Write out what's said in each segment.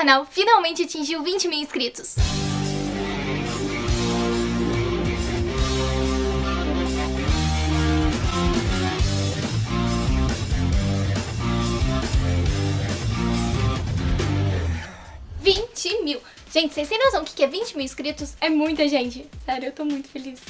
canal finalmente atingiu 20 mil inscritos. mil. Gente, vocês têm noção que é 20 mil inscritos? É muita gente. Sério, eu tô muito feliz.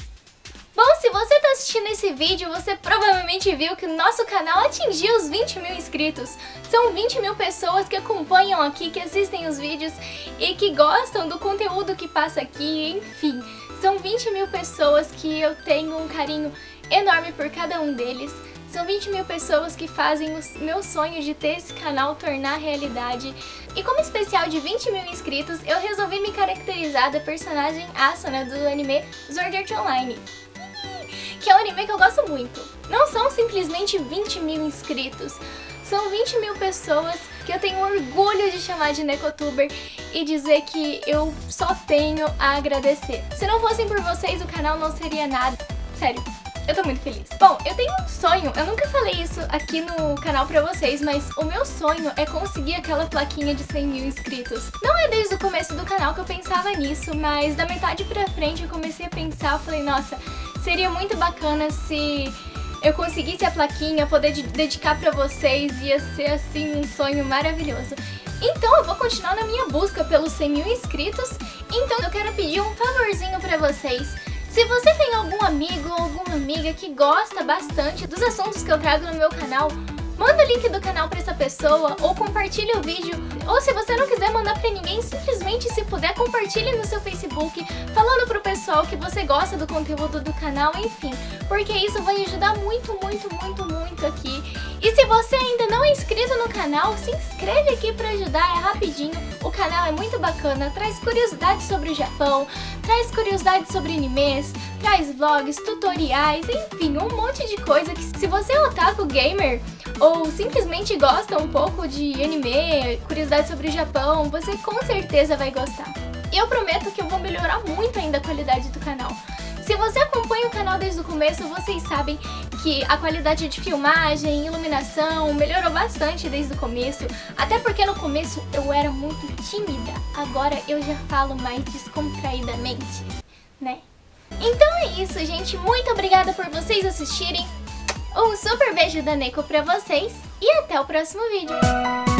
Bom, se você tá assistindo esse vídeo, você provavelmente viu que o nosso canal atingiu os 20 mil inscritos. São 20 mil pessoas que acompanham aqui, que assistem os vídeos e que gostam do conteúdo que passa aqui, enfim. São 20 mil pessoas que eu tenho um carinho enorme por cada um deles. São 20 mil pessoas que fazem o meu sonho de ter esse canal tornar realidade. E como especial de 20 mil inscritos, eu resolvi me caracterizar da personagem Asuna do anime Sword Art Online. Que é um anime que eu gosto muito. Não são simplesmente 20 mil inscritos, são 20 mil pessoas que eu tenho orgulho de chamar de Necotuber e dizer que eu só tenho a agradecer. Se não fossem por vocês, o canal não seria nada. Sério, eu tô muito feliz. Bom, eu tenho um sonho, eu nunca falei isso aqui no canal pra vocês, mas o meu sonho é conseguir aquela plaquinha de 100 mil inscritos. Não é desde o começo do canal que eu pensava nisso, mas da metade pra frente eu comecei a pensar, eu falei, nossa, seria muito bacana se eu conseguisse a plaquinha, poder dedicar pra vocês, ia ser assim um sonho maravilhoso. Então eu vou continuar na minha busca pelos 100 mil inscritos, então eu quero pedir um favorzinho pra vocês. Se você tem algum amigo ou alguma amiga que gosta bastante dos assuntos que eu trago no meu canal, manda o link do canal para essa pessoa ou compartilhe o vídeo. Ou se você não quiser mandar para ninguém, simplesmente se puder compartilhe no seu Facebook, falando pro pessoal que você gosta do conteúdo do canal, enfim, porque isso vai ajudar muito, muito, muito, muito aqui. E se você ainda não é inscrito no canal, se inscreve aqui para ajudar, é rapidinho. O canal é muito bacana, traz curiosidades sobre o Japão, traz curiosidades sobre animes, traz vlogs, tutoriais, enfim, um monte de coisa que se você é otaku gamer ou simplesmente gosta um pouco de anime, curiosidades sobre o Japão, você com certeza vai gostar. E eu prometo que eu vou melhorar muito ainda a qualidade do canal. Se você acompanha o canal desde o começo, vocês sabem que a qualidade de filmagem, iluminação melhorou bastante desde o começo, até porque no começo eu era muito tímida, agora eu já falo mais descontraidamente, né? Então é isso, gente. Muito obrigada por vocês assistirem. Um super beijo da Neko pra vocês e até o próximo vídeo.